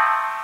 you